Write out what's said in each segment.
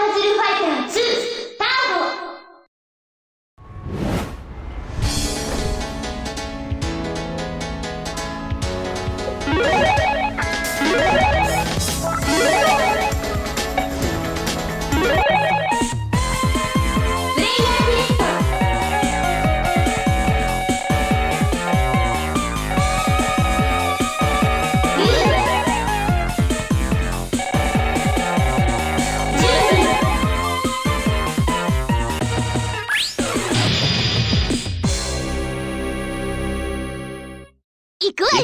I will do like that.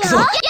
くぞ。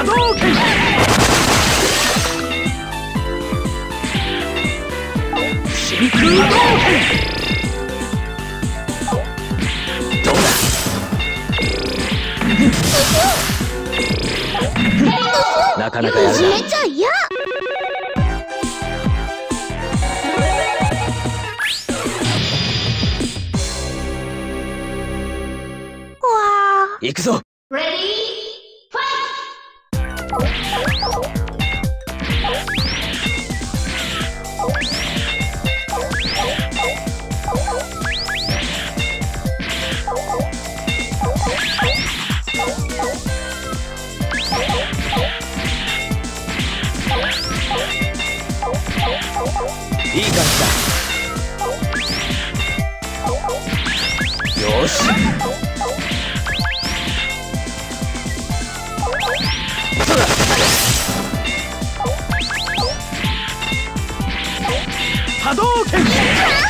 波動拳真空動拳どうだなかなかやるなめちゃ嫌わ行くぞ Ready? いい感じだ。よし。動拳。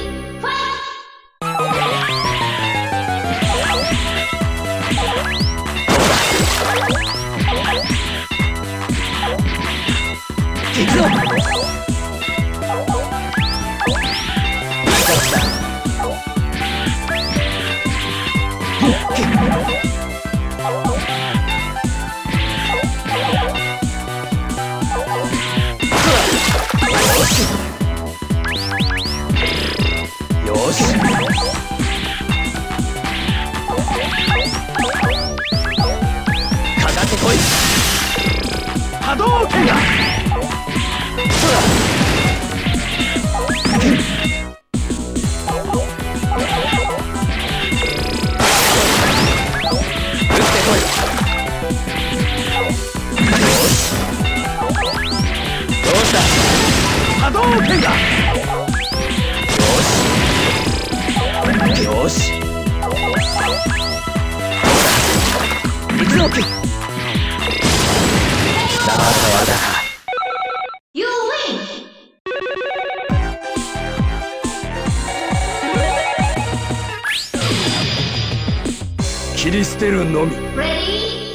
波動拳だし。行くぞの切り捨てるのみ Ready?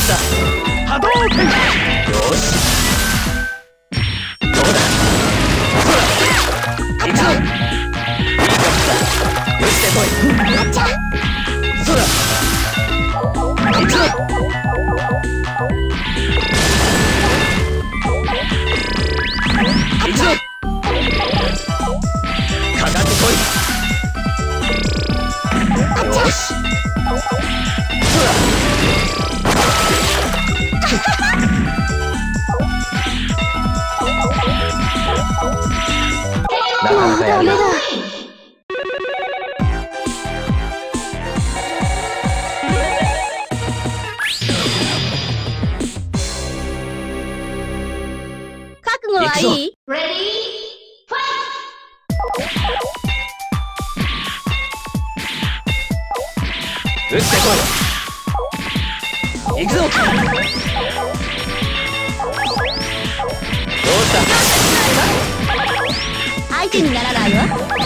した波動拳よしどうだ？ったよしてい行くぞ。どうした？相手にならないわ